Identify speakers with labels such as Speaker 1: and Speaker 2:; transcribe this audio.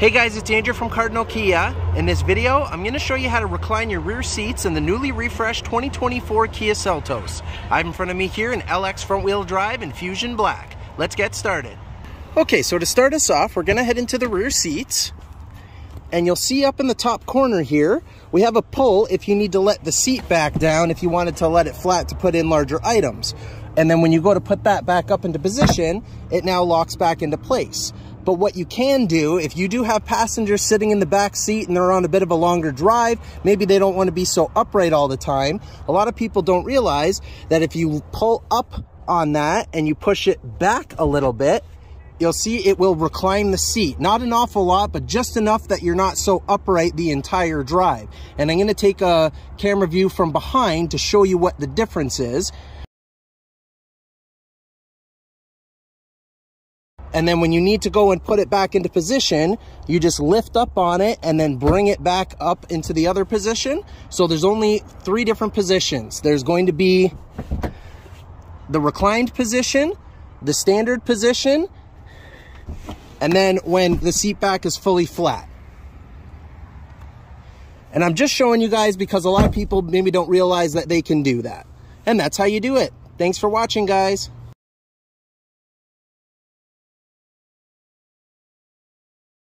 Speaker 1: Hey guys, it's Andrew from Cardinal Kia. In this video, I'm going to show you how to recline your rear seats in the newly refreshed 2024 Kia Seltos. I have in front of me here an LX front wheel drive in Fusion Black. Let's get started. Okay, so to start us off, we're going to head into the rear seats. And you'll see up in the top corner here, we have a pull if you need to let the seat back down if you wanted to let it flat to put in larger items. And then when you go to put that back up into position, it now locks back into place. But what you can do, if you do have passengers sitting in the back seat and they're on a bit of a longer drive, maybe they don't want to be so upright all the time. A lot of people don't realize that if you pull up on that and you push it back a little bit, you'll see it will recline the seat. Not an awful lot, but just enough that you're not so upright the entire drive. And I'm gonna take a camera view from behind to show you what the difference is. And then when you need to go and put it back into position, you just lift up on it and then bring it back up into the other position. So there's only three different positions. There's going to be the reclined position, the standard position, and then when the seat back is fully flat. And I'm just showing you guys because a lot of people maybe don't realize that they can do that. And that's how you do it. Thanks for watching, guys.